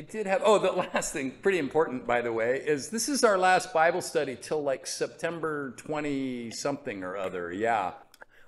I did have, oh, the last thing, pretty important, by the way, is this is our last Bible study till like September 20 something or other. Yeah.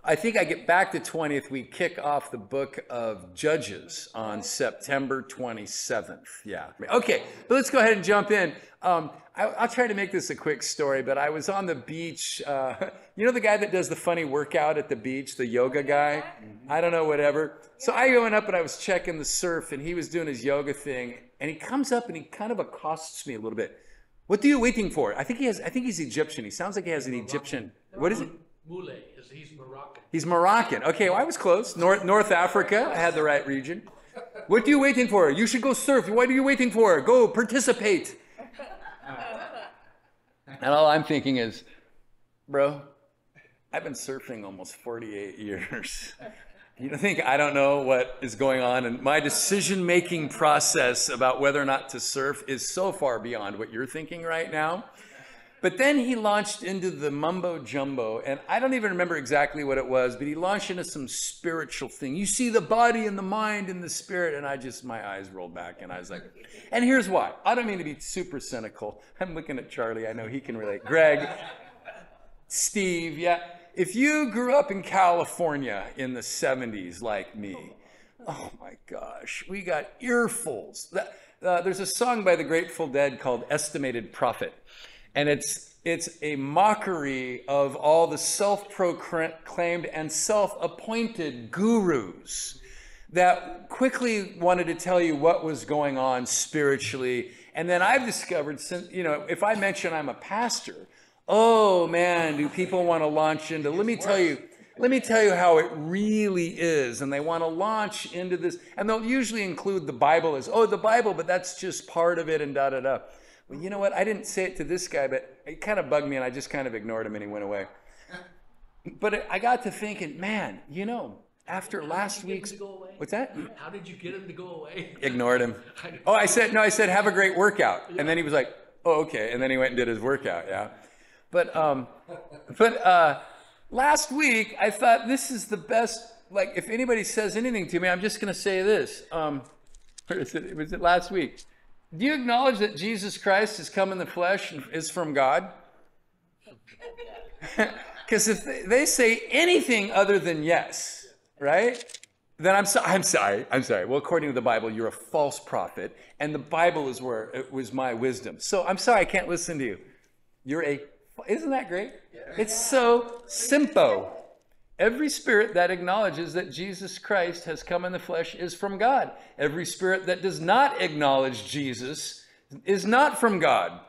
I think I get back to 20th. We kick off the book of Judges on September 27th. Yeah. Okay, but let's go ahead and jump in. Um, I, will try to make this a quick story, but I was on the beach. Uh, you know the guy that does the funny workout at the beach, the yoga guy? I don't know, whatever. So I went up and I was checking the surf, and he was doing his yoga thing, and he comes up and he kind of accosts me a little bit. What are you waiting for? I think he has. I think he's Egyptian. He sounds like he has an Egyptian. What is it? Mule, he's Moroccan. He's Moroccan. Okay, well, I was close. North, North Africa. I had the right region. What are you waiting for? You should go surf. What are you waiting for? Go participate. And all I'm thinking is, bro, I've been surfing almost 48 years. You think I don't know what is going on? And my decision making process about whether or not to surf is so far beyond what you're thinking right now. But then he launched into the mumbo jumbo, and I don't even remember exactly what it was, but he launched into some spiritual thing. You see the body and the mind and the spirit, and I just, my eyes rolled back, and I was like, and here's why. I don't mean to be super cynical. I'm looking at Charlie, I know he can relate. Greg, Steve, yeah. If you grew up in California in the 70s like me, oh my gosh, we got earfuls. Uh, there's a song by the Grateful Dead called Estimated Prophet and it's, it's a mockery of all the self proclaimed and self appointed gurus that quickly wanted to tell you what was going on spiritually. And then I've discovered, since, you know, if I mention I'm a pastor, oh man, do people want to launch into, let me tell you, let me tell you how it really is. And they want to launch into this, and they'll usually include the Bible as, oh, the Bible, but that's just part of it, and da da da. Well, you know what? I didn't say it to this guy, but it kind of bugged me, and I just kind of ignored him, and he went away. But I got to thinking, man, you know, after last week's what's that? How did you get him to go away? Ignored him. Oh, I said no. I said have a great workout, and then he was like, oh, okay, and then he went and did his workout. Yeah, but um, but uh, last week I thought this is the best. Like, if anybody says anything to me, I'm just going to say this. Um, where is it? Was it last week? Do you acknowledge that Jesus Christ has come in the flesh and is from God? Because if they say anything other than yes, right? Then I'm, so, I'm sorry. I'm sorry. Well, according to the Bible, you're a false prophet, and the Bible is where it was my wisdom. So I'm sorry I can't listen to you. You're a. Isn't that great? It's so simple. Every spirit that acknowledges that Jesus Christ has come in the flesh is from God. Every spirit that does not acknowledge Jesus is not from God.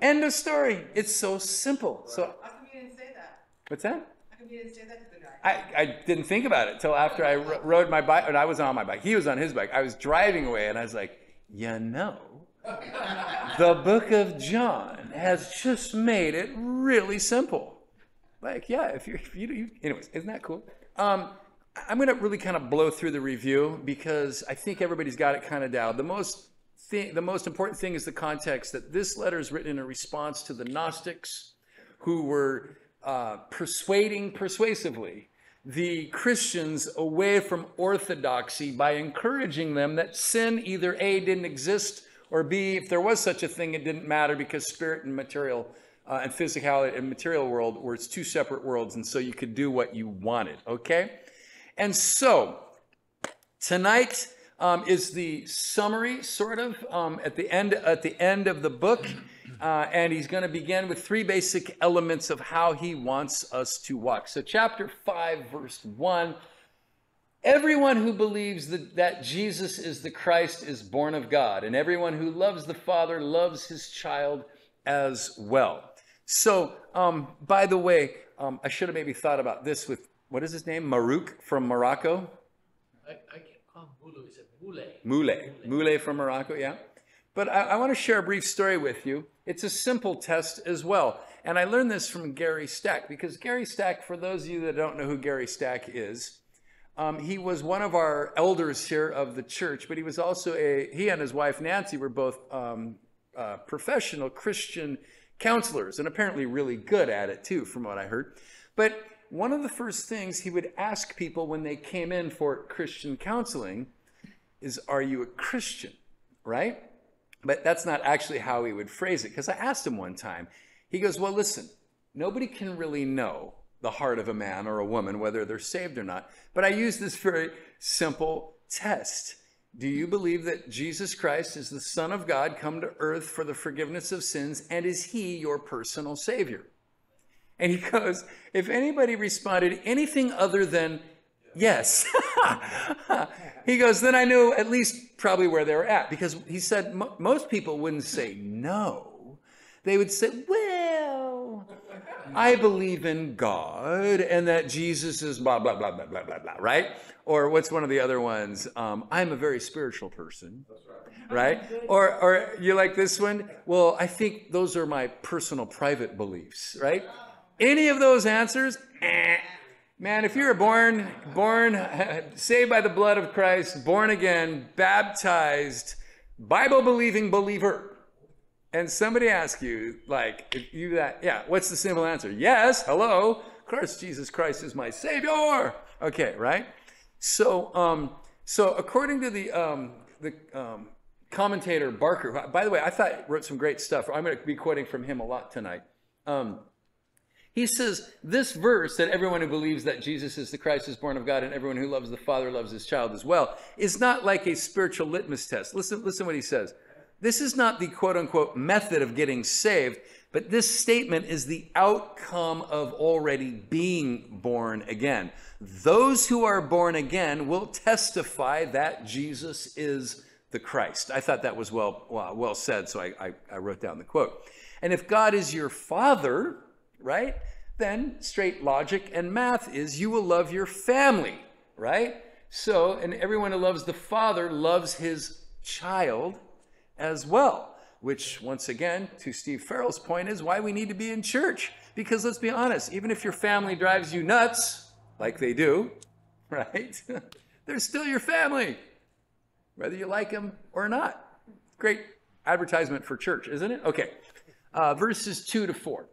End of story. It's so simple. So, How come you didn't say that? what's that? How come you didn't say that to the guy? I, I didn't think about it till after I rode my bike, and I was on my bike. He was on his bike. I was driving away, and I was like, you know, the book of John has just made it really simple. Like, yeah, if you're, if you, you, anyways, isn't that cool? Um, I'm going to really kind of blow through the review because I think everybody's got it kind of down. The most thing, the most important thing is the context that this letter is written in a response to the Gnostics who were uh, persuading persuasively the Christians away from orthodoxy by encouraging them that sin either A, didn't exist, or B, if there was such a thing, it didn't matter because spirit and material uh, and physicality and material world were two separate worlds, and so you could do what you wanted. Okay, and so tonight um, is the summary, sort of, um, at the end at the end of the book, uh, and he's going to begin with three basic elements of how he wants us to walk. So, chapter five, verse one. Everyone who believes that, that Jesus is the Christ is born of God, and everyone who loves the Father loves his child as well. So, um, by the way, um, I should have maybe thought about this with what is his name? Marouk from Morocco. I, I can't call him Mulu. He said Mule. Mule. Mule from Morocco, yeah. But I, I want to share a brief story with you. It's a simple test as well. And I learned this from Gary Stack because Gary Stack, for those of you that don't know who Gary Stack is, um, he was one of our elders here of the church, but he was also a, he and his wife Nancy were both um, uh, professional Christian counselors and apparently really good at it too, from what I heard. But one of the first things he would ask people when they came in for Christian counseling is, Are you a Christian? right? But that's not actually how he would phrase it. Because I asked him one time, he goes, Well, listen, nobody can really know the heart of a man or a woman, whether they're saved or not. But I use this very simple test. Do you believe that Jesus Christ is the Son of God come to earth for the forgiveness of sins? And is he your personal Savior? And he goes, If anybody responded anything other than yes, he goes, then I knew at least probably where they were at. Because he said most people wouldn't say no. They would say, Well, I believe in God and that Jesus is blah, blah, blah, blah, blah, blah, blah, right? Or what's one of the other ones? Um, I'm a very spiritual person, right? Or, or you like this one? Well, I think those are my personal private beliefs, right? Any of those answers, eh. man, if you're born, born, saved by the blood of Christ, born again, baptized, Bible believing believer, and somebody asks you, like, if you that, yeah, what's the simple answer? Yes, hello, of course, Jesus Christ is my Savior. Okay, right? So, um, so according to the um, the um, commentator Barker, by the way, I thought wrote some great stuff. I'm going to be quoting from him a lot tonight. Um, he says this verse that everyone who believes that Jesus is the Christ is born of God and everyone who loves the Father loves his child as well is not like a spiritual litmus test. Listen, listen what he says. This is not the quote unquote method of getting saved, but this statement is the outcome of already being born again. Those who are born again will testify that Jesus is the Christ. I thought that was well, well, well said, so I, I, I wrote down the quote. And if God is your father, right, then straight logic and math is you will love your family, right? So, and everyone who loves the father loves his child as well. Which, once again, to Steve Farrell's point, is why we need to be in church. Because let's be honest, even if your family drives you nuts, like they do, right? They're still your family, whether you like them or not. Great advertisement for church, isn't it? Okay. Uh, verses 2 to 4.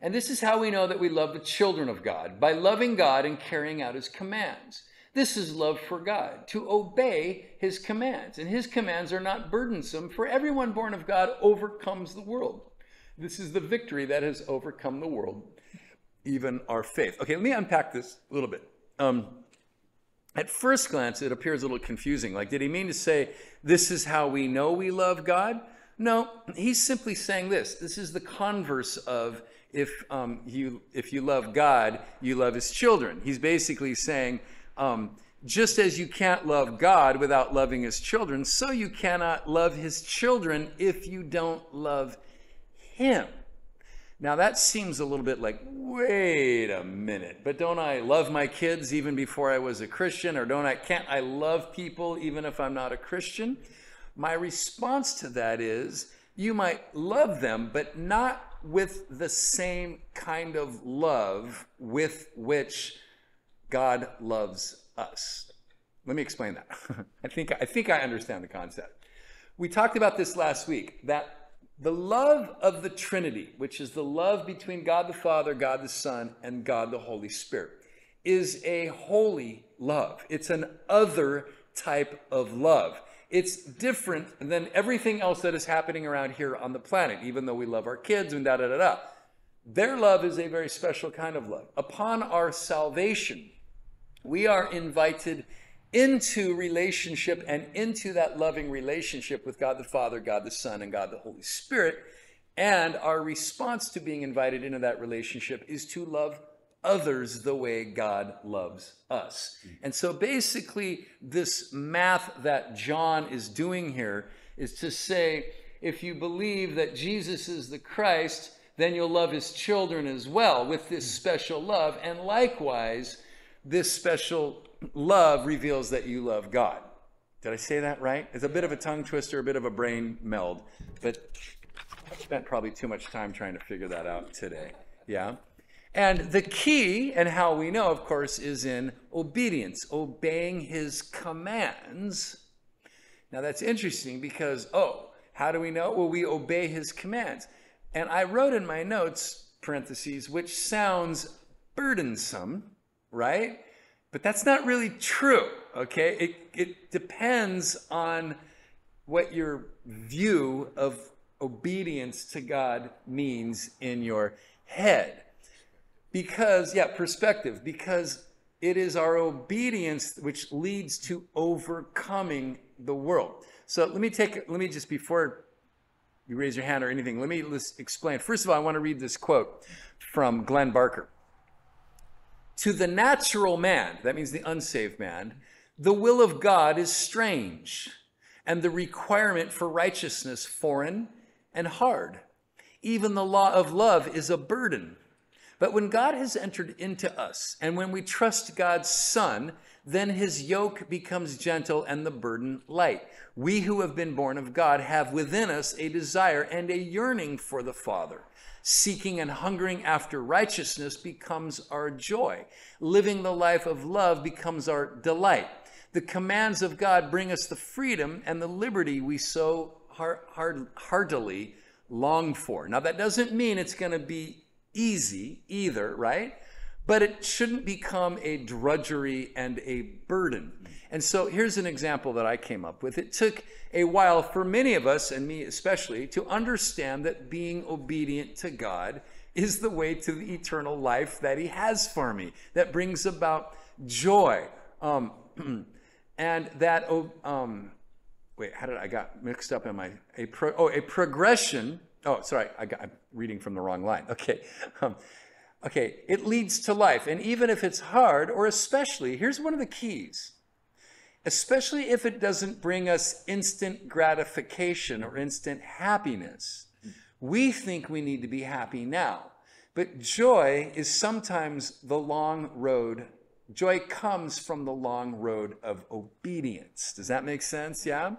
And this is how we know that we love the children of God by loving God and carrying out his commands. This is love for God, to obey his commands. And his commands are not burdensome, for everyone born of God overcomes the world. This is the victory that has overcome the world, even our faith. Okay, let me unpack this a little bit. Um, at first glance, it appears a little confusing. Like, did he mean to say, this is how we know we love God? No, he's simply saying this. This is the converse of if um, you if you love God, you love His children. He's basically saying, um, just as you can't love God without loving His children, so you cannot love His children if you don't love Him. Now that seems a little bit like, wait a minute, but don't I love my kids even before I was a Christian, or don't I can't I love people even if I'm not a Christian? My response to that is you might love them, but not with the same kind of love with which God loves us. Let me explain that. I think I think I understand the concept. We talked about this last week that the love of the Trinity, which is the love between God the Father, God the Son, and God the Holy Spirit, is a holy love. It's an other type of love. It's different than everything else that is happening around here on the planet, even though we love our kids and da da da da. Their love is a very special kind of love. Upon our salvation, we are invited into relationship and into that loving relationship with God the Father, God the Son, and God the Holy Spirit. And our response to being invited into that relationship is to love others the way God loves us. Mm-hmm. And so basically, this math that John is doing here is to say if you believe that Jesus is the Christ, then you'll love his children as well with this mm-hmm. special love. And likewise, this special love reveals that you love God. Did I say that right? It's a bit of a tongue twister, a bit of a brain meld, but I spent probably too much time trying to figure that out today. Yeah? And the key, and how we know, of course, is in obedience, obeying his commands. Now that's interesting because, oh, how do we know? Well, we obey his commands. And I wrote in my notes, parentheses, which sounds burdensome, right? But that's not really true, okay? It, it depends on what your view of obedience to God means in your head. Because, yeah, perspective, because it is our obedience which leads to overcoming the world. So let me take, let me just, before you raise your hand or anything, let me explain. First of all, I want to read this quote from Glenn Barker. To the natural man, that means the unsaved man, the will of God is strange, and the requirement for righteousness foreign and hard. Even the law of love is a burden. But when God has entered into us, and when we trust God's Son, then his yoke becomes gentle and the burden light. We who have been born of God have within us a desire and a yearning for the Father. Seeking and hungering after righteousness becomes our joy. Living the life of love becomes our delight. The commands of God bring us the freedom and the liberty we so heartily long for. Now, that doesn't mean it's going to be easy either, right? But it shouldn't become a drudgery and a burden. And so here's an example that I came up with. It took a while for many of us, and me especially, to understand that being obedient to God is the way to the eternal life that He has for me, that brings about joy. Um, and that, oh, um, wait, how did I got mixed up in my, a pro, oh, a progression. Oh, sorry, I got, I'm reading from the wrong line. Okay. Um, okay, it leads to life. And even if it's hard, or especially, here's one of the keys especially if it doesn't bring us instant gratification or instant happiness. We think we need to be happy now. But joy is sometimes the long road. Joy comes from the long road of obedience. Does that make sense? Yeah?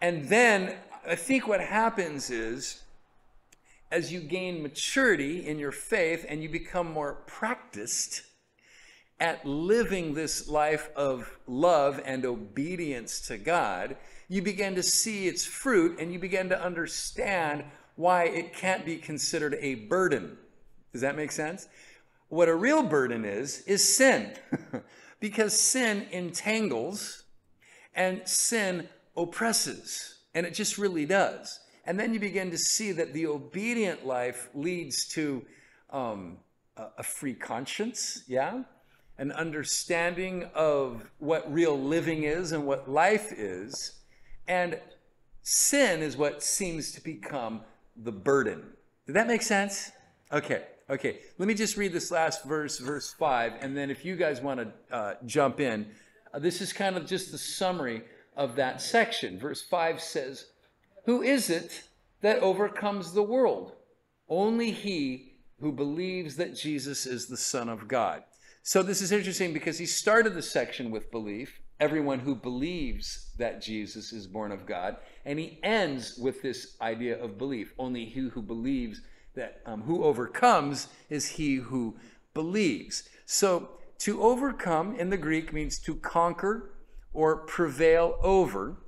And then I think what happens is as you gain maturity in your faith and you become more practiced, at living this life of love and obedience to God, you begin to see its fruit and you begin to understand why it can't be considered a burden. Does that make sense? What a real burden is, is sin. because sin entangles and sin oppresses. And it just really does. And then you begin to see that the obedient life leads to um, a, a free conscience, yeah? An understanding of what real living is and what life is. And sin is what seems to become the burden. Did that make sense? Okay, okay. Let me just read this last verse, verse 5, and then if you guys want to uh, jump in, uh, this is kind of just the summary of that section. Verse 5 says, Who is it that overcomes the world? Only he who believes that Jesus is the Son of God. So this is interesting because he started the section with belief, everyone who believes that Jesus is born of God, and he ends with this idea of belief. Only he who believes that um, who overcomes is he who believes. So to overcome in the Greek means to conquer or prevail over.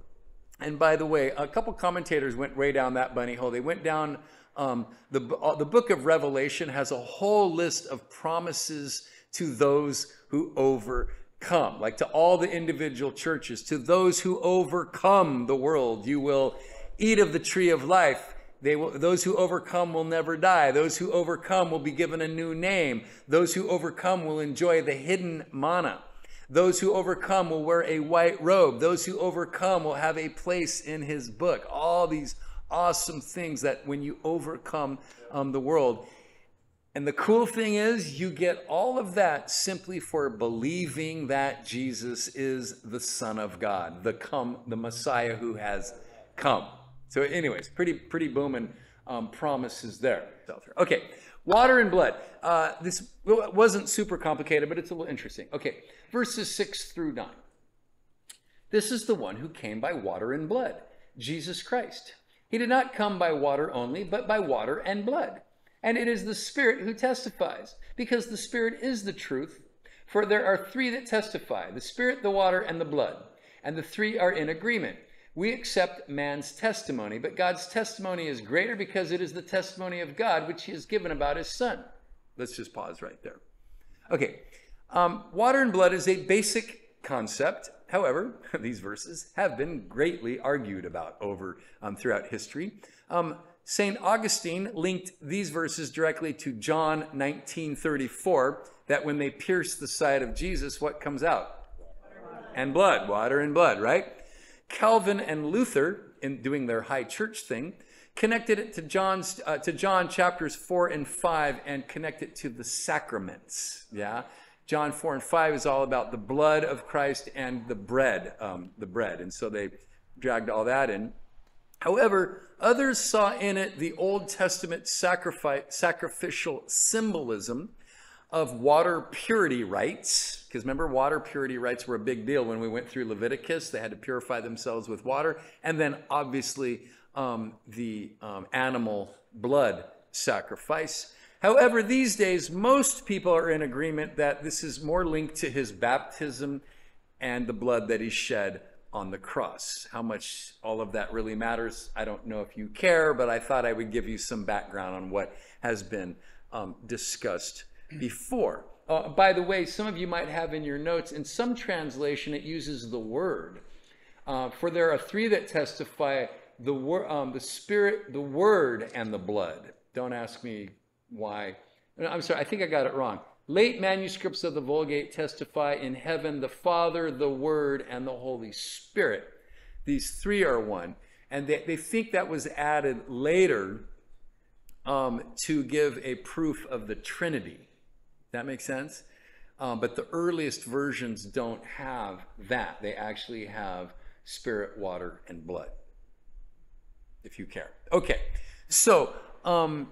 And by the way, a couple commentators went way down that bunny hole. They went down um, the, uh, the book of Revelation has a whole list of promises to those who overcome. Like to all the individual churches, to those who overcome the world, you will eat of the tree of life. They will, those who overcome will never die. Those who overcome will be given a new name. Those who overcome will enjoy the hidden manna. Those who overcome will wear a white robe. Those who overcome will have a place in his book. All these awesome things that when you overcome um, the world. And the cool thing is, you get all of that simply for believing that Jesus is the Son of God, the come, the Messiah who has come. So, anyways, pretty pretty booming um, promises there. Okay, water and blood. Uh, this wasn't super complicated, but it's a little interesting. Okay, verses six through nine. This is the one who came by water and blood, Jesus Christ. He did not come by water only, but by water and blood. And it is the Spirit who testifies, because the Spirit is the truth. For there are three that testify the Spirit, the water, and the blood. And the three are in agreement. We accept man's testimony, but God's testimony is greater because it is the testimony of God which he has given about his Son. Let's just pause right there. Okay. Um, water and blood is a basic concept however, these verses have been greatly argued about over um, throughout history. Um, St. Augustine linked these verses directly to John 19:34, that when they pierce the side of Jesus, what comes out? And blood, water and blood, right? Calvin and Luther, in doing their high church thing, connected it to John's uh, to John chapters 4 and 5 and connect it to the sacraments. Yeah. John 4 and 5 is all about the blood of Christ and the bread, um, the bread. And so they dragged all that in. However, others saw in it the Old Testament sacrifice, sacrificial symbolism of water purity rites. Because remember, water purity rites were a big deal when we went through Leviticus. They had to purify themselves with water. And then, obviously, um, the um, animal blood sacrifice. However, these days, most people are in agreement that this is more linked to his baptism and the blood that he shed on the cross. How much all of that really matters, I don't know if you care, but I thought I would give you some background on what has been um, discussed before. Uh, by the way, some of you might have in your notes, in some translation, it uses the word. Uh, for there are three that testify the, wor- um, the Spirit, the Word, and the blood. Don't ask me why. I'm sorry, I think I got it wrong. Late manuscripts of the Vulgate testify in heaven the Father, the Word, and the Holy Spirit. These three are one. And they, they think that was added later um, to give a proof of the Trinity. That makes sense? Um, but the earliest versions don't have that. They actually have spirit, water, and blood, if you care. Okay, so um,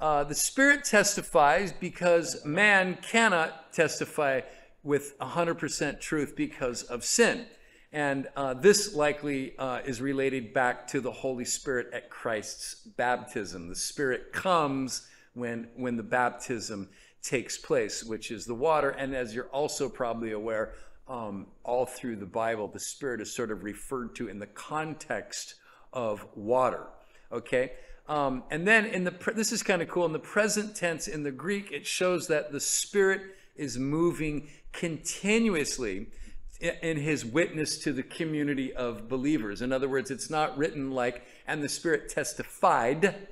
uh, the Spirit testifies because man cannot testify with 100% truth because of sin. And uh, this likely uh, is related back to the Holy Spirit at Christ's baptism. The Spirit comes when, when the baptism takes place, which is the water. And as you're also probably aware, um, all through the Bible, the Spirit is sort of referred to in the context of water. Okay? Um, and then in the this is kind of cool in the present tense in the Greek it shows that the Spirit is moving continuously in his witness to the community of believers. In other words, it's not written like and the Spirit testified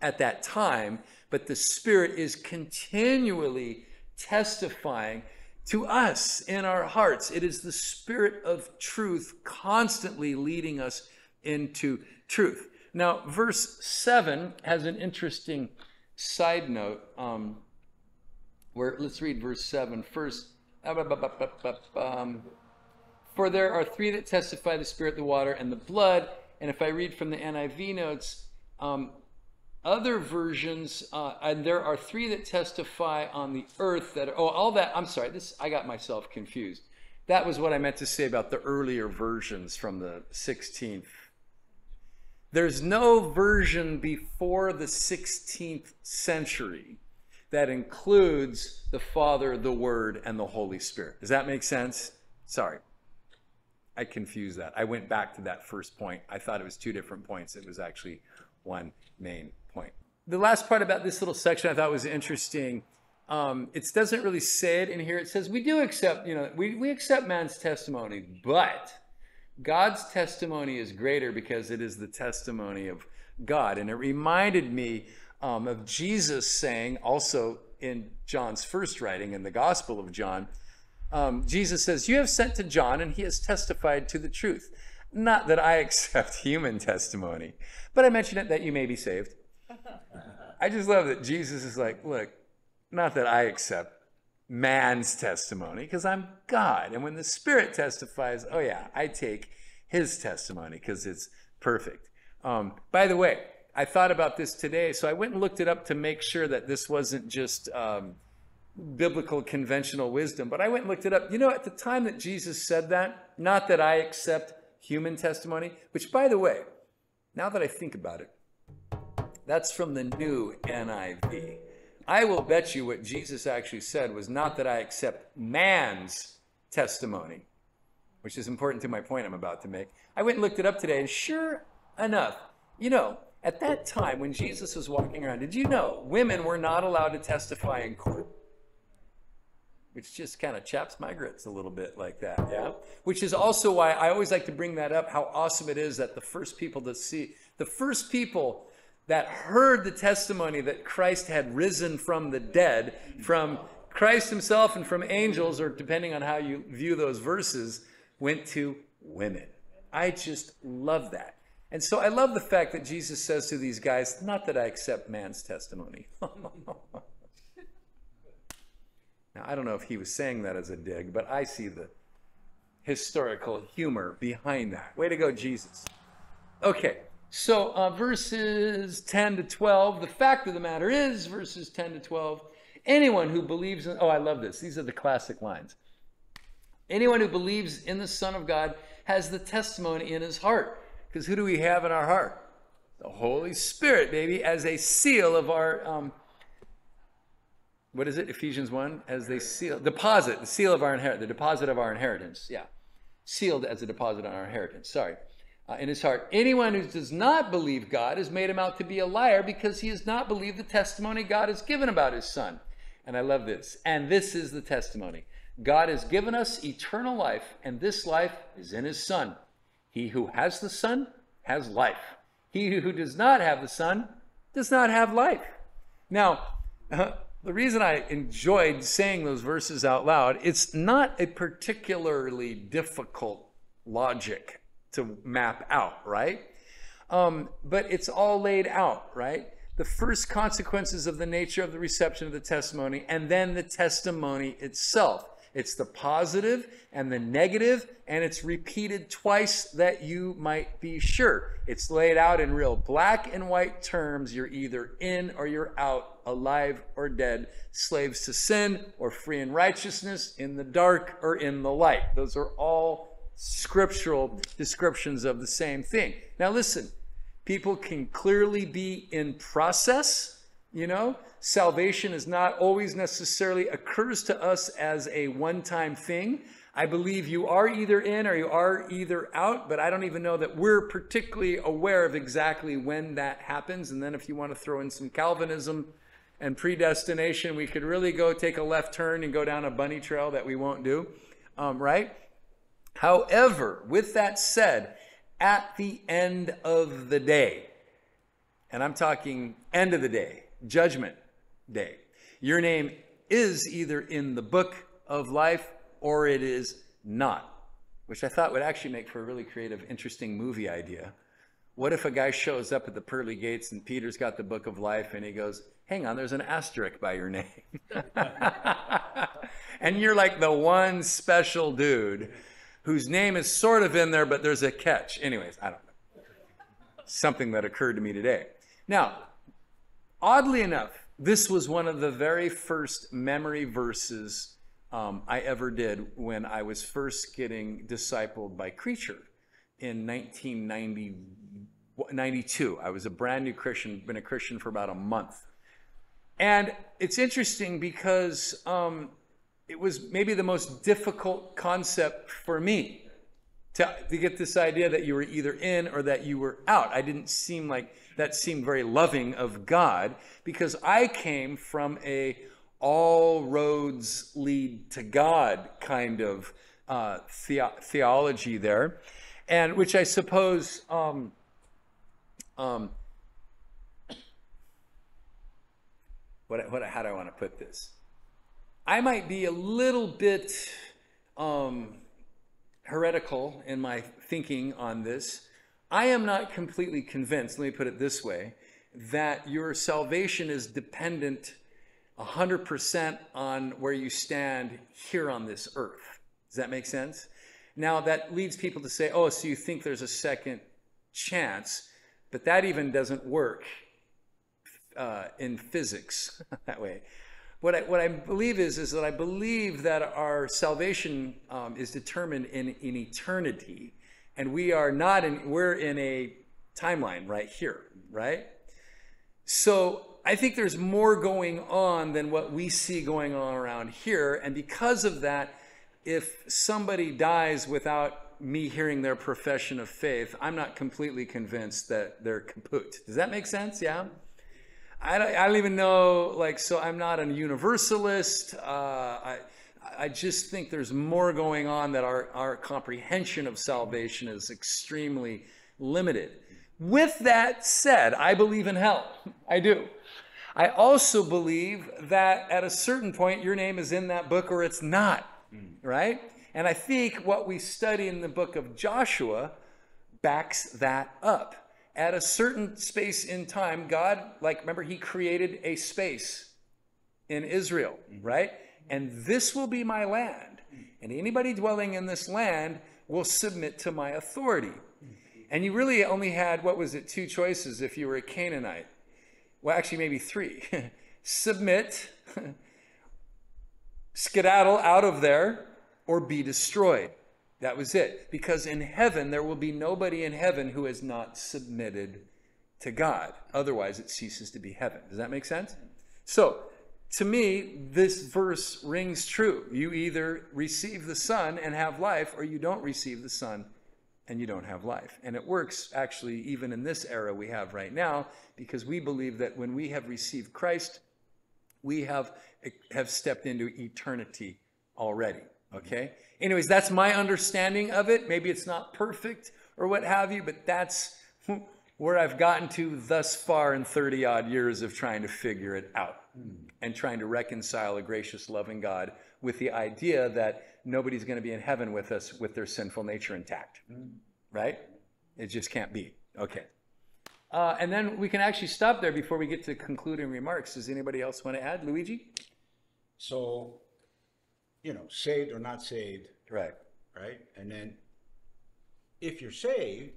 at that time, but the Spirit is continually testifying to us in our hearts. It is the Spirit of truth constantly leading us into truth. Now, verse 7 has an interesting side note. Um, where let's read verse 7 first. Um, For there are three that testify the Spirit, the water, and the blood. And if I read from the NIV notes, um, other versions, uh, and there are three that testify on the earth that are, oh, all that, I'm sorry, this, I got myself confused. That was what I meant to say about the earlier versions from the 16th there's no version before the 16th century that includes the Father, the Word, and the Holy Spirit. Does that make sense? Sorry. I confused that. I went back to that first point. I thought it was two different points. It was actually one main point. The last part about this little section I thought was interesting. Um, it doesn't really say it in here. It says we do accept, you know, we, we accept man's testimony, but God's testimony is greater because it is the testimony of God. And it reminded me um, of Jesus saying, also in John's first writing in the Gospel of John, um, Jesus says, You have sent to John, and he has testified to the truth. Not that I accept human testimony, but I mention it that you may be saved. I just love that Jesus is like, Look, not that I accept man's testimony because I'm God. And when the Spirit testifies, oh, yeah, I take his testimony because it's perfect. Um, by the way, I thought about this today, so I went and looked it up to make sure that this wasn't just um, biblical conventional wisdom, but I went and looked it up. You know, at the time that Jesus said that, not that I accept human testimony, which, by the way, now that I think about it, that's from the new NIV. I will bet you what Jesus actually said was not that I accept man's testimony, which is important to my point I'm about to make. I went and looked it up today, and sure enough, you know, at that time when Jesus was walking around, did you know women were not allowed to testify in court? which just kind of chaps my grits a little bit like that, yeah? Which is also why I always like to bring that up how awesome it is that the first people to see, the first people that heard the testimony that Christ had risen from the dead, from Christ himself and from angels, or depending on how you view those verses, went to women. I just love that. And so I love the fact that Jesus says to these guys, not that I accept man's testimony. now, I don't know if he was saying that as a dig, but I see the historical humor behind that. Way to go, Jesus. Okay, so uh, verses 10 to 12, the fact of the matter is, verses 10 to 12, anyone who believes in, oh, I love this. These are the classic lines. Anyone who believes in the Son of God has the testimony in his heart. Because who do we have in our heart? The Holy Spirit, baby, as a seal of our, um, what is it? Ephesians 1? As they seal, deposit, the seal of our inheritance, the deposit of our inheritance. Yeah. Sealed as a deposit on our inheritance. Sorry. Uh, in his heart. Anyone who does not believe God has made him out to be a liar because he has not believed the testimony God has given about his Son. And I love this. And this is the testimony God has given us eternal life, and this life is in his Son. He who has the Son has life. He who does not have the Son does not have life. Now, uh, the reason I enjoyed saying those verses out loud, it's not a particularly difficult logic to map out, right? Um, but it's all laid out, right? The first consequences of the nature of the reception of the testimony, and then the testimony itself. It's the positive and the negative, and it's repeated twice that you might be sure. It's laid out in real black and white terms. You're either in or you're out, alive or dead, slaves to sin or free in righteousness, in the dark or in the light. Those are all scriptural descriptions of the same thing. Now, listen, people can clearly be in process you know, salvation is not always necessarily occurs to us as a one time thing. I believe you are either in or you are either out, but I don't even know that we're particularly aware of exactly when that happens. And then if you want to throw in some Calvinism and predestination, we could really go take a left turn and go down a bunny trail that we won't do, um, right? However, with that said, at the end of the day, and I'm talking end of the day, judgment day. Your name is either in the book of life or it is not, which I thought would actually make for a really creative, interesting movie idea. What if a guy shows up at the pearly gates and Peter's got the book of life and he goes, Hang on, there's an asterisk by your name. and you're like the one special dude whose name is sort of in there, but there's a catch. Anyways, I don't know. Something that occurred to me today. Now, Oddly enough, this was one of the very first memory verses um, I ever did when I was first getting discipled by Creature in 1992. I was a brand new Christian, been a Christian for about a month. And it's interesting because um, it was maybe the most difficult concept for me to, to get this idea that you were either in or that you were out. I didn't seem like that seemed very loving of God because I came from a all roads lead to God kind of uh, the- theology there, and which I suppose. Um, um, what, what, how do I want to put this? I might be a little bit um, heretical in my thinking on this. I am not completely convinced, let me put it this way, that your salvation is dependent 100% on where you stand here on this earth. Does that make sense? Now, that leads people to say, oh, so you think there's a second chance, but that even doesn't work uh, in physics that way. What I, what I believe is, is that I believe that our salvation um, is determined in, in eternity. And we are not in, we're in a timeline right here, right? So I think there's more going on than what we see going on around here. And because of that, if somebody dies without me hearing their profession of faith, I'm not completely convinced that they're kaput. Does that make sense? Yeah? I don't, I don't even know, like, so I'm not a universalist. Uh, I, I just think there's more going on that our, our comprehension of salvation is extremely limited. With that said, I believe in hell. I do. I also believe that at a certain point, your name is in that book or it's not, right? And I think what we study in the book of Joshua backs that up. At a certain space in time, God, like, remember, He created a space in Israel, right? And this will be my land. And anybody dwelling in this land will submit to my authority. And you really only had, what was it, two choices if you were a Canaanite well, actually, maybe three submit, skedaddle out of there, or be destroyed. That was it. Because in heaven, there will be nobody in heaven who has not submitted to God. Otherwise, it ceases to be heaven. Does that make sense? So, to me, this verse rings true. You either receive the Son and have life, or you don't receive the Son and you don't have life. And it works actually even in this era we have right now because we believe that when we have received Christ, we have have stepped into eternity already. Okay? Anyways, that's my understanding of it. Maybe it's not perfect or what have you, but that's where I've gotten to thus far in 30 odd years of trying to figure it out and trying to reconcile a gracious, loving God with the idea that nobody's going to be in heaven with us with their sinful nature intact. Right? It just can't be. Okay. Uh, and then we can actually stop there before we get to concluding remarks. Does anybody else want to add? Luigi? So, you know, saved or not saved, Right. right? And then if you're saved,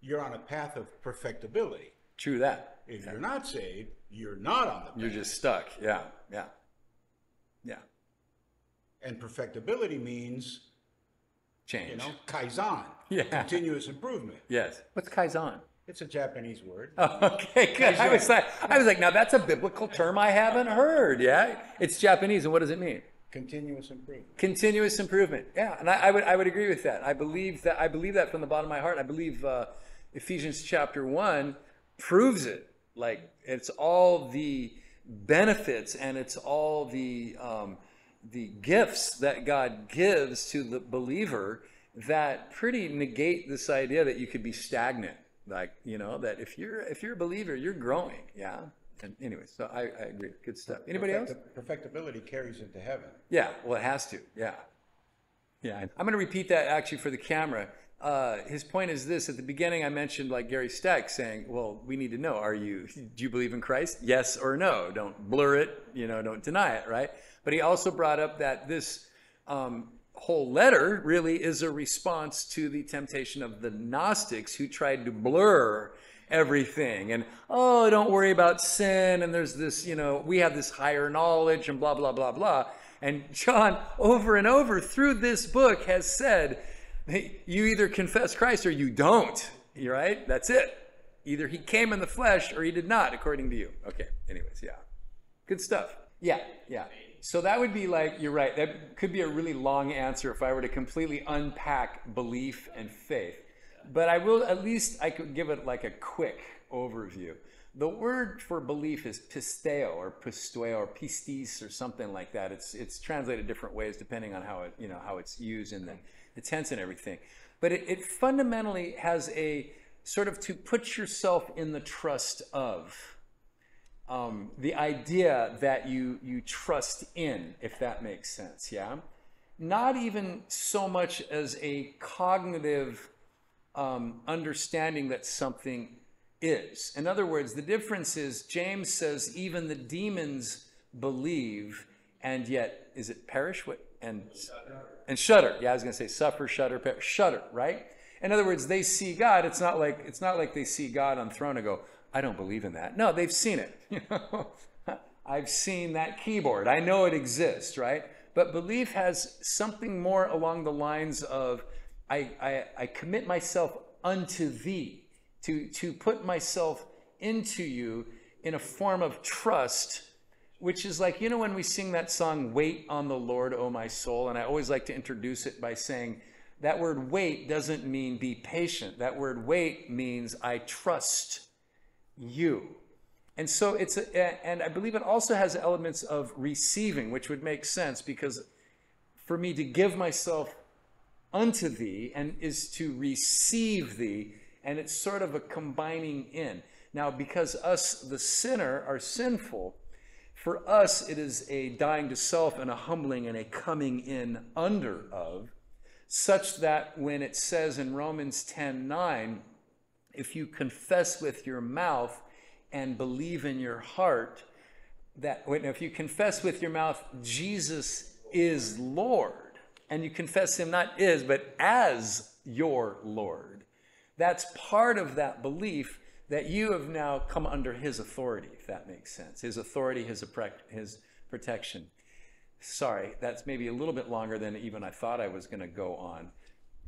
you're on a path of perfectibility. True that. If you're not saved, you're not on the path. You're just stuck. Yeah. Yeah. Yeah. And perfectibility means, Change. you know, kaizen, Yeah. continuous improvement. Yes. What's kaizen? It's a Japanese word. Oh, okay, good. I was like, I was like, now that's a biblical term I haven't heard. Yeah, it's Japanese, and what does it mean? Continuous improvement. Continuous improvement. Yeah, and I, I would I would agree with that. I believe that I believe that from the bottom of my heart. I believe uh, Ephesians chapter one proves it. Like it's all the benefits and it's all the um, the gifts that God gives to the believer that pretty negate this idea that you could be stagnant. Like you know that if you're if you're a believer, you're growing. Yeah. And anyway, so I, I agree. Good stuff. Anybody else? Perfect- Perfectibility carries into heaven. Yeah, well, it has to. Yeah. Yeah. I'm going to repeat that actually for the camera. Uh, his point is this at the beginning, I mentioned like Gary Steck saying, well, we need to know, are you, do you believe in Christ? Yes or no? Don't blur it, you know, don't deny it, right? But he also brought up that this um, whole letter really is a response to the temptation of the Gnostics who tried to blur everything. And oh don't worry about sin and there's this you know we have this higher knowledge and blah blah blah blah. And john over and over through this book has said you either confess christ or you don't. You right? That's it. Either he came in the flesh or he did not according to you. Okay anyways yeah. Good stuff. Yeah yeah. So that would be like you're right that could be a really long answer if i were to completely unpack belief and faith but I will at least I could give it like a quick overview. The word for belief is pisteo or pistueo or pistis or something like that. It's it's translated different ways depending on how it you know how it's used in the, the tense and everything. But it, it fundamentally has a sort of to put yourself in the trust of. Um, the idea that you you trust in, if that makes sense, yeah. Not even so much as a cognitive um, understanding that something is. In other words, the difference is James says even the demons believe and yet is it perish what and and shudder. Yeah, I was going to say suffer, shudder, shudder. Right. In other words, they see God. It's not like it's not like they see God on throne and go, I don't believe in that. No, they've seen it. I've seen that keyboard. I know it exists. Right. But belief has something more along the lines of I, I, I commit myself unto thee, to, to put myself into you in a form of trust, which is like, you know, when we sing that song, Wait on the Lord, O my soul, and I always like to introduce it by saying, that word wait doesn't mean be patient. That word wait means I trust you. And so it's, a, and I believe it also has elements of receiving, which would make sense because for me to give myself unto thee and is to receive thee. And it's sort of a combining in. Now, because us, the sinner, are sinful, for us it is a dying to self and a humbling and a coming in under of, such that when it says in Romans 10 9, if you confess with your mouth and believe in your heart, that if you confess with your mouth Jesus is Lord, and you confess him not is, but as your Lord, that's part of that belief that you have now come under his authority, if that makes sense. His authority, his, his protection. Sorry, that's maybe a little bit longer than even I thought I was going to go on.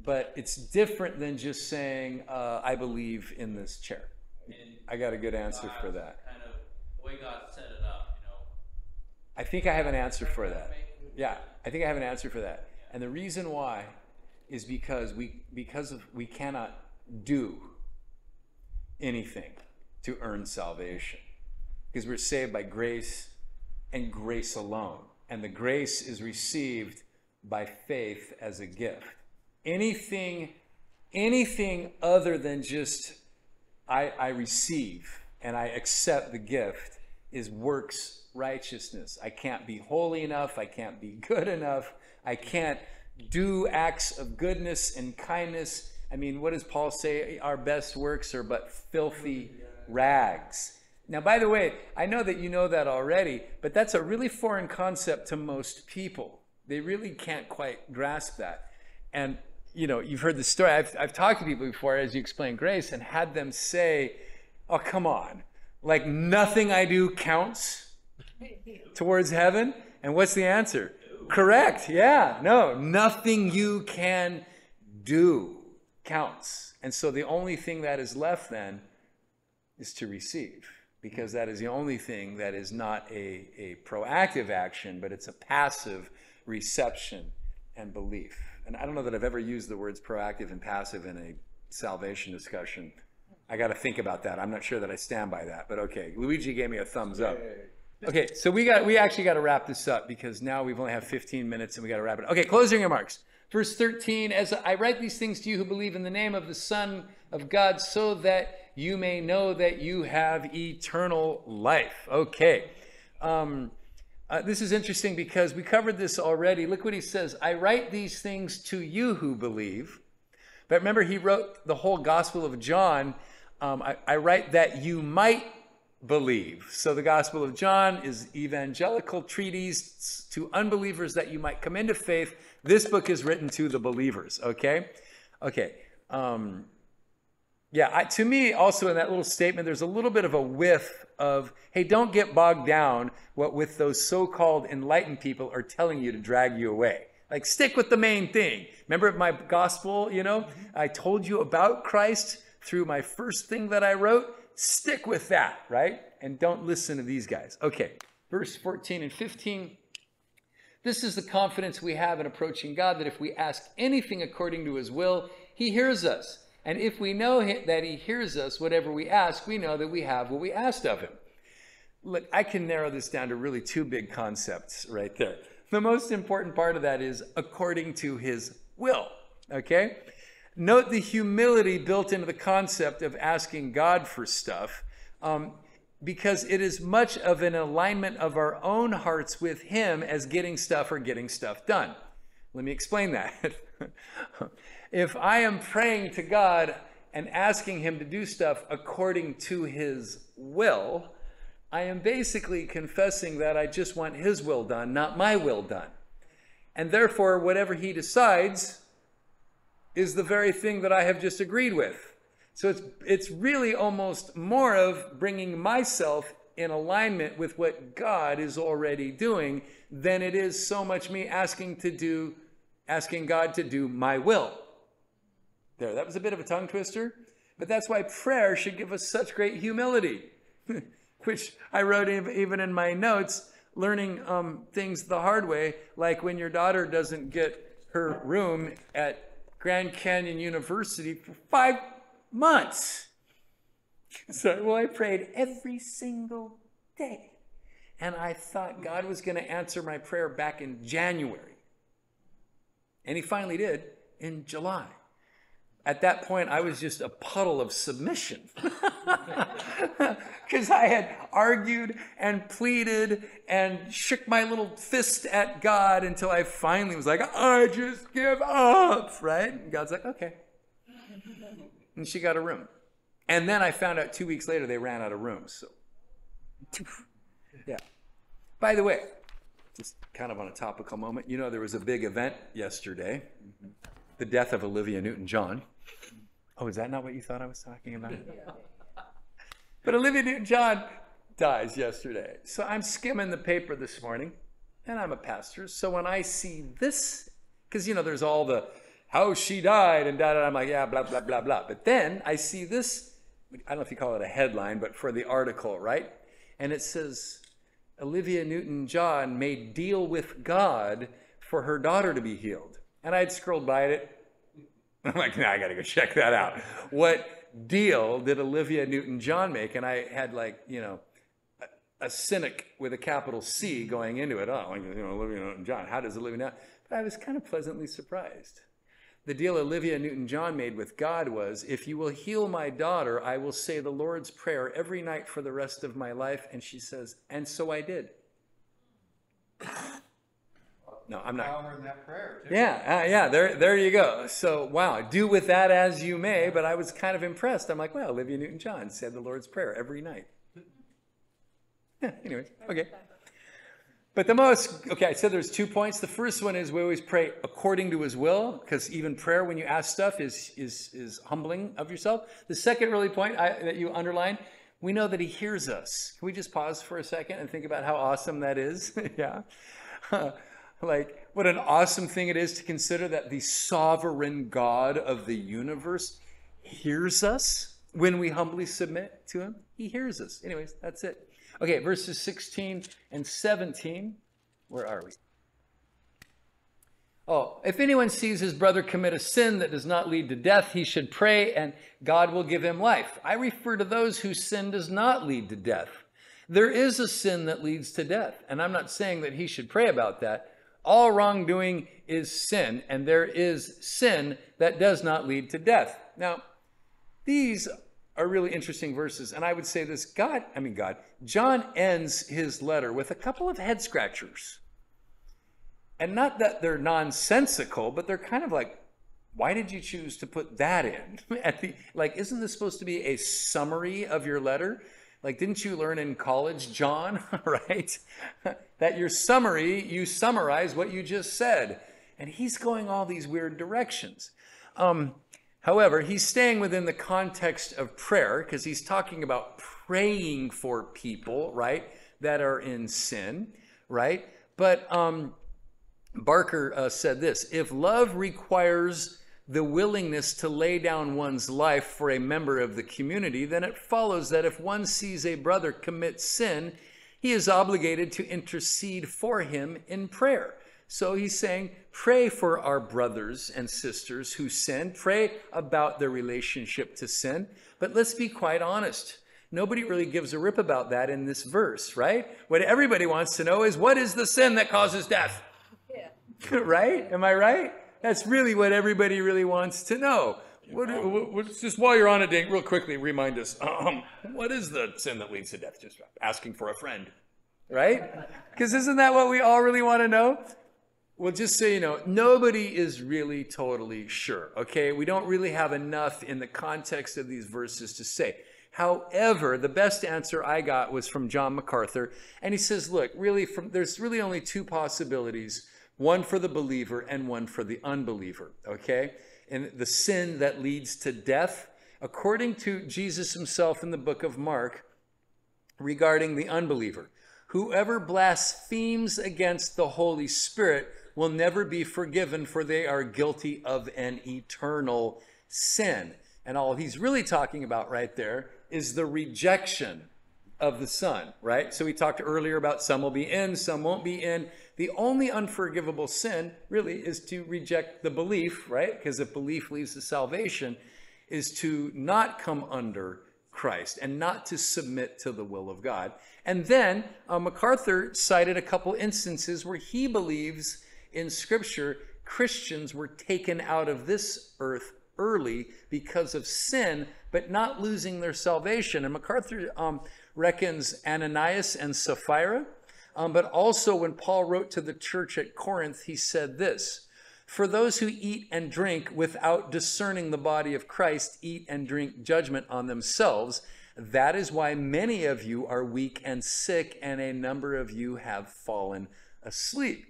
But it's different than just saying, uh, I believe in this chair. And I got a good answer for that. Kind of the way God set it up, you know. I think I have an answer for that. Yeah, I think I have an answer for that. And the reason why is because we because of we cannot do anything to earn salvation. Because we're saved by grace and grace alone. And the grace is received by faith as a gift. Anything anything other than just I, I receive and I accept the gift is works righteousness. I can't be holy enough. I can't be good enough. I can't do acts of goodness and kindness. I mean, what does Paul say? Our best works are but filthy rags. Now, by the way, I know that you know that already, but that's a really foreign concept to most people. They really can't quite grasp that. And, you know, you've heard the story. I've, I've talked to people before as you explain grace and had them say, oh, come on. Like nothing I do counts towards heaven. And what's the answer? Correct. Yeah. No, nothing you can do counts. And so the only thing that is left then is to receive, because that is the only thing that is not a, a proactive action, but it's a passive reception and belief. And I don't know that I've ever used the words proactive and passive in a salvation discussion. I got to think about that. I'm not sure that I stand by that, but okay. Luigi gave me a thumbs up. Okay, so we got we actually got to wrap this up because now we've only have 15 minutes and we got to wrap it. Okay, closing remarks. Verse 13, as I write these things to you who believe in the name of the Son of God, so that you may know that you have eternal life. Okay. Um, uh, this is interesting because we covered this already. Look what he says I write these things to you who believe. But remember, he wrote the whole Gospel of John. Um, I, I write that you might believe. So the Gospel of John is evangelical treatise to unbelievers that you might come into faith. This book is written to the believers. Okay, okay. Um, yeah, I, to me, also in that little statement, there's a little bit of a whiff of, hey, don't get bogged down what with those so-called enlightened people are telling you to drag you away. Like, stick with the main thing. Remember my gospel, you know? I told you about Christ through my first thing that I wrote. Stick with that, right? And don't listen to these guys. Okay, verse 14 and 15. This is the confidence we have in approaching God that if we ask anything according to his will, he hears us. And if we know that he hears us, whatever we ask, we know that we have what we asked of him. Look, I can narrow this down to really two big concepts right there. The most important part of that is according to his will. Okay? Note the humility built into the concept of asking God for stuff, um, because it is much of an alignment of our own hearts with Him as getting stuff or getting stuff done. Let me explain that. if I am praying to God and asking Him to do stuff according to His will, I am basically confessing that I just want His will done, not my will done. And therefore, whatever He decides is the very thing that I have just agreed with. So it's, it's really almost more of bringing myself in alignment with what God is already doing than it is so much me asking to do, asking God to do my will. There, that was a bit of a tongue twister, but that's why prayer should give us such great humility, which I wrote even in my notes, learning um, things the hard way, like when your daughter doesn't get her room at Grand Canyon University for five months. So, well, I prayed every single day. And I thought God was going to answer my prayer back in January. And he finally did in July. At that point, I was just a puddle of submission. Because I had argued and pleaded and shook my little fist at God until I finally was like, I just give up, right? And God's like, okay. And she got a room. And then I found out two weeks later they ran out of rooms. So, yeah. By the way, just kind of on a topical moment, you know, there was a big event yesterday mm-hmm. the death of Olivia Newton John. Oh, is that not what you thought I was talking about? but Olivia Newton John dies yesterday. So I'm skimming the paper this morning, and I'm a pastor. So when I see this, because, you know, there's all the how she died and da da, I'm like, yeah, blah, blah, blah, blah. But then I see this, I don't know if you call it a headline, but for the article, right? And it says, Olivia Newton John made deal with God for her daughter to be healed. And I'd scrolled by it. I'm like, nah, I got to go check that out. What deal did Olivia Newton John make? And I had like, you know, a, a cynic with a capital C going into it. Oh, like, you know, Olivia Newton John. How does Olivia know? But I was kind of pleasantly surprised. The deal Olivia Newton John made with God was if you will heal my daughter, I will say the Lord's Prayer every night for the rest of my life. And she says, and so I did. No, I'm not. Power in that prayer, too. Yeah, uh, yeah, there, there you go. So, wow, do with that as you may, but I was kind of impressed. I'm like, well, Olivia Newton John said the Lord's Prayer every night. Yeah, anyways, okay. But the most, okay, I said there's two points. The first one is we always pray according to his will, because even prayer, when you ask stuff, is, is, is humbling of yourself. The second really point I, that you underline, we know that he hears us. Can we just pause for a second and think about how awesome that is? yeah. like what an awesome thing it is to consider that the sovereign God of the universe hears us when we humbly submit to him. He hears us. Anyways, that's it. Okay, verses 16 and 17. Where are we? Oh, if anyone sees his brother commit a sin that does not lead to death, he should pray and God will give him life. I refer to those whose sin does not lead to death. There is a sin that leads to death, and I'm not saying that he should pray about that. All wrongdoing is sin, and there is sin that does not lead to death. Now, these are really interesting verses, and I would say this God, I mean, God, John ends his letter with a couple of head scratchers. And not that they're nonsensical, but they're kind of like, why did you choose to put that in? At the like, isn't this supposed to be a summary of your letter? Like, didn't you learn in college, John, right? that your summary, you summarize what you just said. And he's going all these weird directions. Um, however, he's staying within the context of prayer because he's talking about praying for people, right, that are in sin, right? But um, Barker uh, said this if love requires the willingness to lay down one's life for a member of the community, then it follows that if one sees a brother commit sin, he is obligated to intercede for him in prayer. So he's saying, pray for our brothers and sisters who sin, pray about their relationship to sin. But let's be quite honest. Nobody really gives a rip about that in this verse, right? What everybody wants to know is what is the sin that causes death? Yeah. right? Am I right? That's really what everybody really wants to know. What, what, what- just while you're on it, Dink, real quickly, remind us um, what is the sin that leads to death? Just asking for a friend, right? Because isn't that what we all really want to know? Well, just so you know, nobody is really totally sure, okay? We don't really have enough in the context of these verses to say. However, the best answer I got was from John MacArthur, and he says, look, really, from, there's really only two possibilities one for the believer and one for the unbeliever, okay? And the sin that leads to death, according to Jesus himself in the book of Mark, regarding the unbeliever. Whoever blasphemes against the Holy Spirit will never be forgiven, for they are guilty of an eternal sin. And all he's really talking about right there is the rejection of the Son, right? So we talked earlier about some will be in, some won't be in. The only unforgivable sin really is to reject the belief, right? Because if belief leads to salvation, is to not come under Christ and not to submit to the will of God. And then uh, MacArthur cited a couple instances where he believes in Scripture Christians were taken out of this earth early because of sin, but not losing their salvation. And MacArthur um, reckons Ananias and Sapphira, um, but also when Paul wrote to the church at Corinth, he said this For those who eat and drink without discerning the body of Christ eat and drink judgment on themselves. That is why many of you are weak and sick, and a number of you have fallen asleep.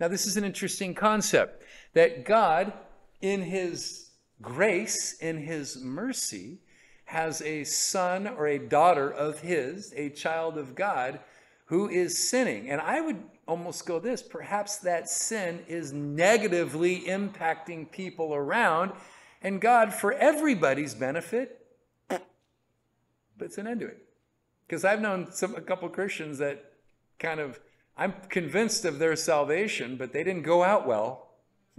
Now, this is an interesting concept that God, in His grace, in His mercy, has a son or a daughter of His, a child of God, who is sinning. And I would almost go this perhaps that sin is negatively impacting people around, and God, for everybody's benefit, puts an end to it. Because I've known some a couple Christians that kind of I'm convinced of their salvation, but they didn't go out well,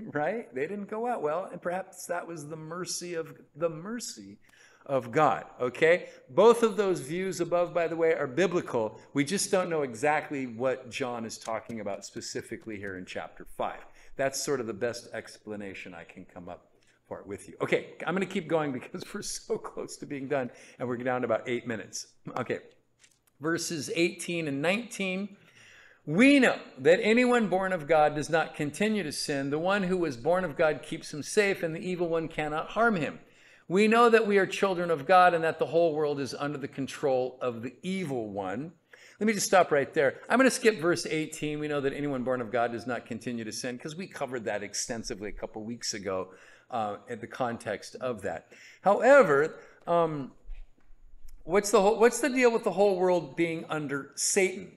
right? They didn't go out well, and perhaps that was the mercy of the mercy of God, okay? Both of those views above, by the way, are biblical. We just don't know exactly what John is talking about specifically here in chapter 5. That's sort of the best explanation I can come up for with you. Okay, I'm going to keep going because we're so close to being done, and we're down to about eight minutes. Okay, verses 18 and 19. We know that anyone born of God does not continue to sin. The one who was born of God keeps him safe, and the evil one cannot harm him. We know that we are children of God and that the whole world is under the control of the evil one. Let me just stop right there. I'm going to skip verse 18. We know that anyone born of God does not continue to sin because we covered that extensively a couple weeks ago uh, in the context of that. However, um, what's the whole, what's the deal with the whole world being under Satan?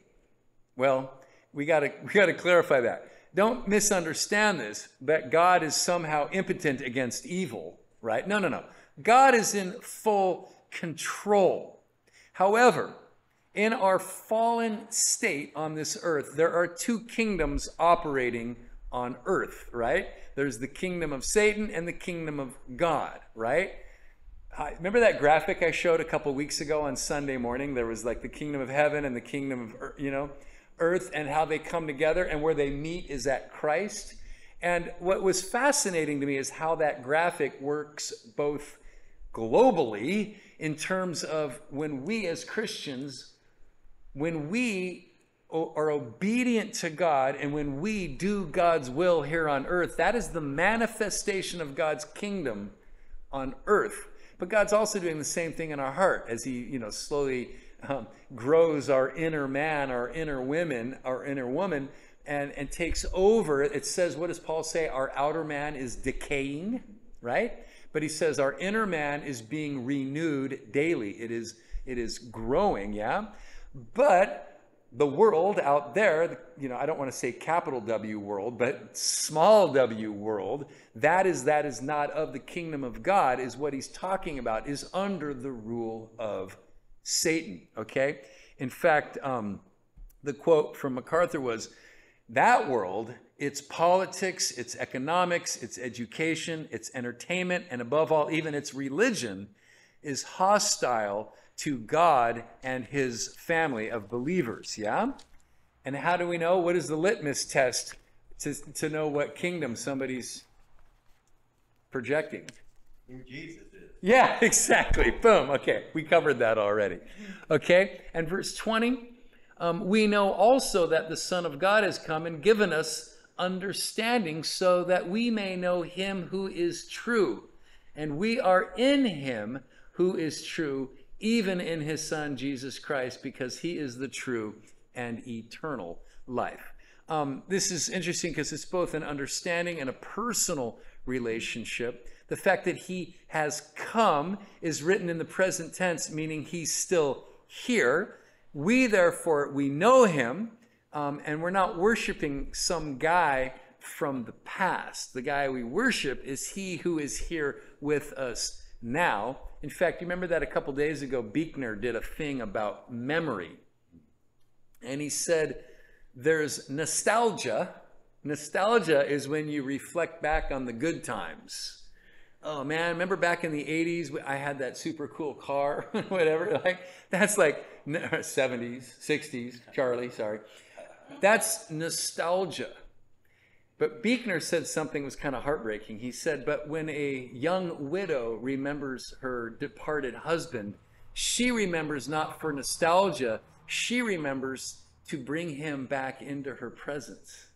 Well, we got to we got to clarify that. Don't misunderstand this. That God is somehow impotent against evil, right? No, no, no. God is in full control. However, in our fallen state on this earth, there are two kingdoms operating on earth, right? There's the kingdom of Satan and the kingdom of God, right? Remember that graphic I showed a couple weeks ago on Sunday morning? There was like the kingdom of heaven and the kingdom of, you know, earth and how they come together and where they meet is at Christ. And what was fascinating to me is how that graphic works both globally in terms of when we as Christians, when we are obedient to God and when we do God's will here on earth, that is the manifestation of God's kingdom on earth. But God's also doing the same thing in our heart as He, you know, slowly um, grows our inner man, our inner women, our inner woman, and, and takes over. It says, what does Paul say? Our outer man is decaying, right? But he says our inner man is being renewed daily. It is, it is growing, yeah? But the world out there, you know, I don't want to say capital W world, but small w world, that is that is not of the kingdom of God, is what he's talking about, is under the rule of Satan. Okay? In fact, um, the quote from MacArthur was that world, its politics, its economics, its education, its entertainment, and above all, even its religion, is hostile to God and his family of believers. Yeah? And how do we know? What is the litmus test to, to know what kingdom somebody's projecting? Who Jesus. Yeah, exactly. Boom. Okay, we covered that already. Okay, and verse 20 um, we know also that the Son of God has come and given us understanding so that we may know him who is true. And we are in him who is true, even in his Son, Jesus Christ, because he is the true and eternal life. Um, this is interesting because it's both an understanding and a personal relationship. The fact that he has come is written in the present tense, meaning he's still here. We, therefore, we know him, um, and we're not worshiping some guy from the past. The guy we worship is he who is here with us now. In fact, you remember that a couple days ago, Buechner did a thing about memory. And he said, there's nostalgia. Nostalgia is when you reflect back on the good times oh man, remember back in the 80s, I had that super cool car, whatever. Like, that's like 70s, 60s, Charlie, sorry. That's nostalgia. But Buechner said something was kind of heartbreaking. He said, But when a young widow remembers her departed husband, she remembers not for nostalgia, she remembers to bring him back into her presence.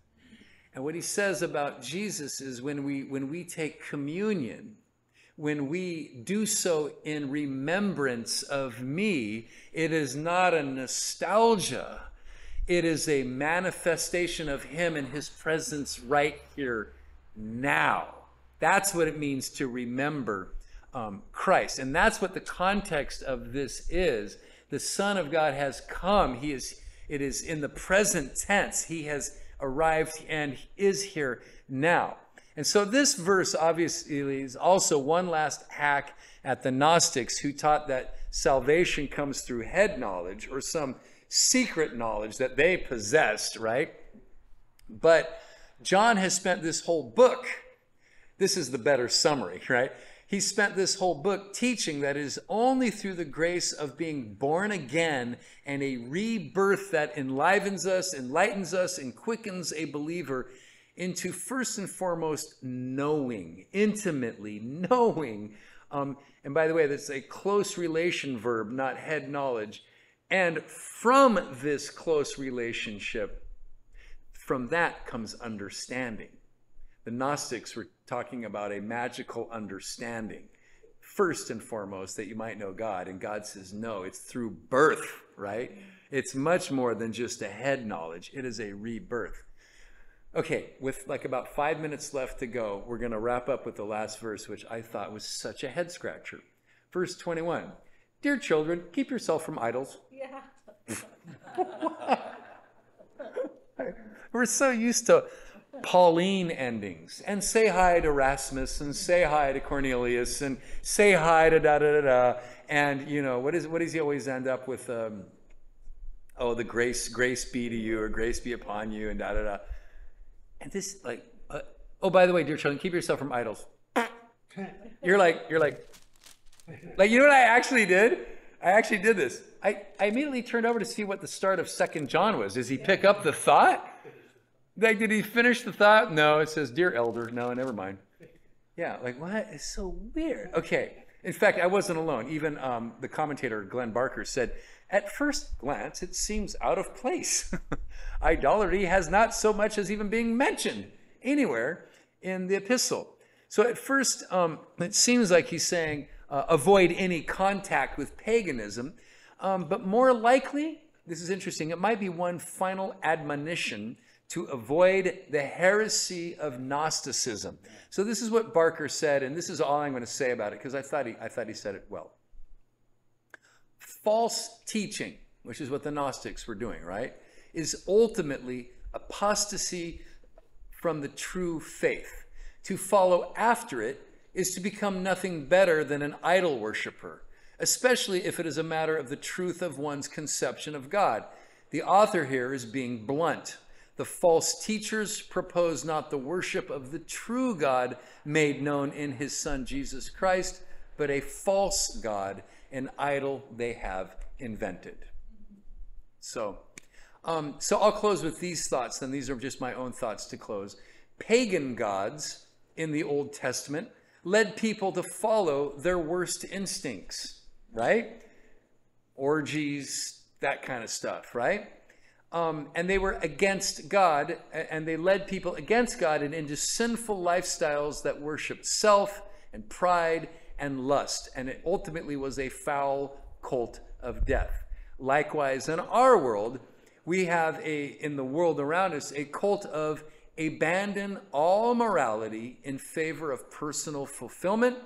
And what he says about Jesus is when we when we take communion, when we do so in remembrance of me, it is not a nostalgia. It is a manifestation of him and his presence right here now. That's what it means to remember um, Christ. And that's what the context of this is. The Son of God has come. He is, it is in the present tense. He has arrived and is here now. And so this verse obviously is also one last hack at the Gnostics who taught that salvation comes through head knowledge or some secret knowledge that they possessed, right? But John has spent this whole book, this is the better summary, right? He spent this whole book teaching that it is only through the grace of being born again and a rebirth that enlivens us, enlightens us, and quickens a believer into first and foremost knowing, intimately knowing. Um, and by the way, that's a close relation verb, not head knowledge. And from this close relationship, from that comes understanding. The Gnostics were talking about a magical understanding, first and foremost, that you might know God. And God says, no, it's through birth, right? It's much more than just a head knowledge, it is a rebirth. Okay, with like about five minutes left to go, we're going to wrap up with the last verse, which I thought was such a head scratcher. Verse 21 Dear children, keep yourself from idols. Yeah. We're so used to Pauline endings and say hi to Rasmus and say hi to Cornelius and say hi to da da da da. And you know what is what does he always end up with? Um, oh, the grace grace be to you or grace be upon you and da da da. And this like uh, oh by the way, dear children, keep yourself from idols. You're like you're like like you know what I actually did? I actually did this. I, I immediately turned over to see what the start of Second John was. Does he pick up the thought? Like, did he finish the thought? No, it says, Dear elder. No, never mind. Yeah, like, what? It's so weird. Okay. In fact, I wasn't alone. Even um, the commentator, Glenn Barker, said, At first glance, it seems out of place. Idolatry has not so much as even being mentioned anywhere in the epistle. So at first, um, it seems like he's saying, uh, avoid any contact with paganism. Um, but more likely, this is interesting, it might be one final admonition to avoid the heresy of Gnosticism. So this is what Barker said, and this is all I'm going to say about it because I thought he, I thought he said it well. False teaching, which is what the Gnostics were doing, right, is ultimately apostasy from the true faith. To follow after it is to become nothing better than an idol worshiper, especially if it is a matter of the truth of one's conception of God. The author here is being blunt. The false teachers propose not the worship of the true God made known in his Son Jesus Christ, but a false God, an idol they have invented. So, um, so I'll close with these thoughts, and these are just my own thoughts to close. Pagan gods in the Old Testament led people to follow their worst instincts, right? Orgies, that kind of stuff, right? Um, and they were against God, and they led people against God and into sinful lifestyles that worshiped self and pride and lust. And it ultimately was a foul cult of death. Likewise, in our world, we have a, in the world around us, a cult of abandon all morality in favor of personal fulfillment,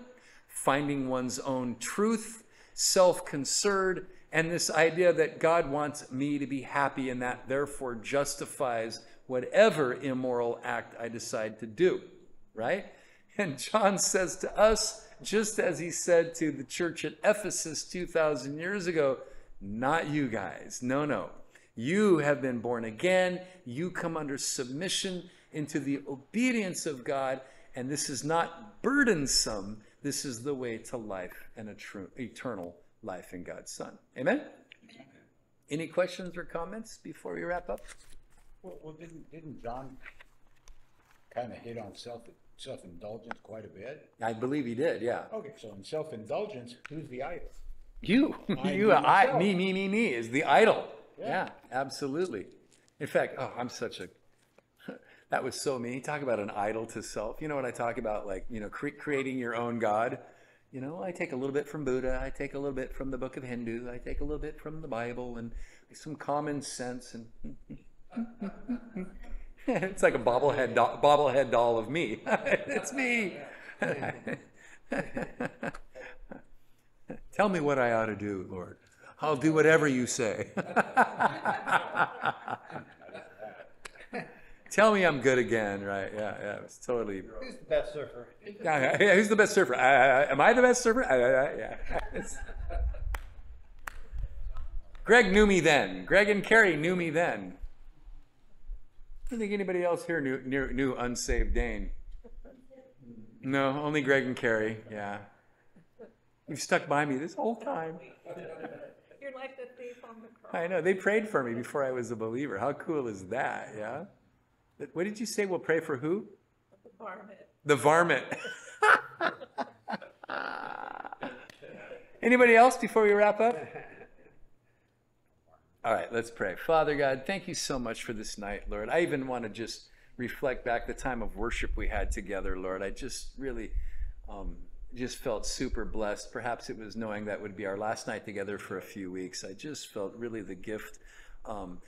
finding one's own truth, self concerned, and this idea that God wants me to be happy and that therefore justifies whatever immoral act I decide to do, right? And John says to us, just as he said to the church at Ephesus 2,000 years ago, not you guys. No, no. You have been born again. You come under submission into the obedience of God, and this is not burdensome. This is the way to life and a true, eternal life in God's Son. Amen? Any questions or comments before we wrap up? Well, well didn't, didn't John kind of hit on self, self-indulgence quite a bit. I believe he did, yeah. Okay, so in self-indulgence, who's the idol? You, I you, I, me, me, me, me is the idol. Yeah, Yeah. absolutely. In fact, oh, I'm such a, that was so me. Talk about an idol to self. You know what I talk about? Like, you know, cre- creating your own God. You know, I take a little bit from Buddha. I take a little bit from the book of Hindu. I take a little bit from the Bible and some common sense. And it's like a bobblehead, doll, bobblehead doll of me. it's me. Tell me what I ought to do, Lord. I'll do whatever you say. Tell me I'm good again, right? Yeah, yeah. It's totally. Who's the best surfer? Yeah, yeah, who's the best surfer? Uh, am I the best surfer? Uh, yeah. It's- Greg knew me then. Greg and Carrie knew me then. I don't think anybody else here knew, knew, knew unsaved Dain. No, only Greg and Carrie. Yeah. You've stuck by me this whole time. You're like the thief on the cross. I know. They prayed for me before I was a believer. How cool is that? Yeah. What did you say? We'll pray for who? The varmint. The varmint. Anybody else before we wrap up? All right, let's pray. Father God, thank you so much for this night, Lord. I even want to just reflect back the time of worship we had together, Lord. I just really um, just felt super blessed. Perhaps it was knowing that would be our last night together for a few weeks. I just felt really the gift. Um,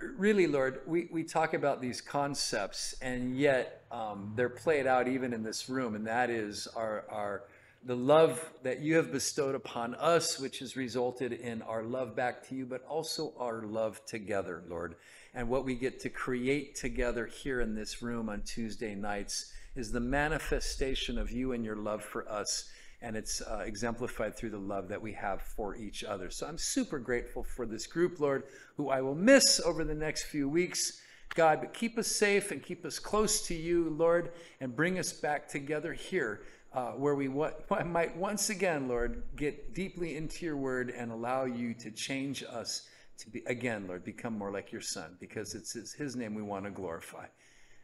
really, Lord, we, we talk about these concepts, and yet um, they're played out even in this room, and that is our, our the love that you have bestowed upon us, which has resulted in our love back to you, but also our love together, Lord. And what we get to create together here in this room on Tuesday nights is the manifestation of you and your love for us. And it's uh, exemplified through the love that we have for each other. So I'm super grateful for this group, Lord, who I will miss over the next few weeks. God, but keep us safe and keep us close to you, Lord, and bring us back together here uh, where we might once again, Lord, get deeply into your word and allow you to change us to be, again, Lord, become more like your son, because it's his name we want to glorify.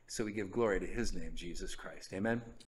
So we give glory to his name, Jesus Christ. Amen.